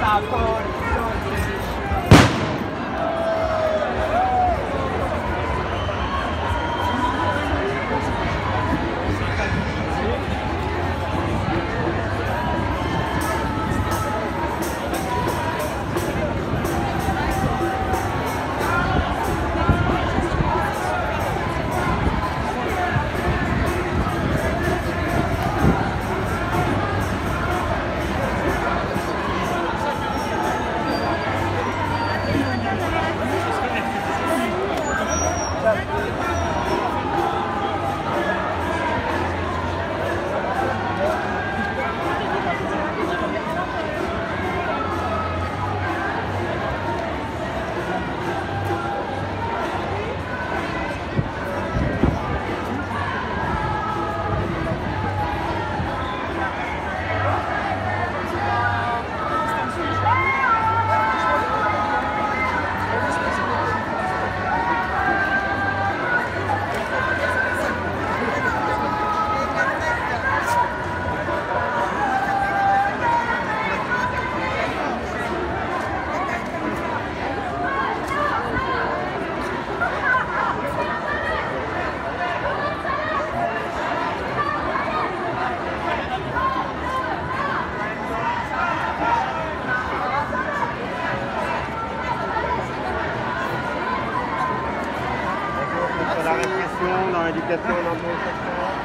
Tá, la répression, dans l'éducation, dans le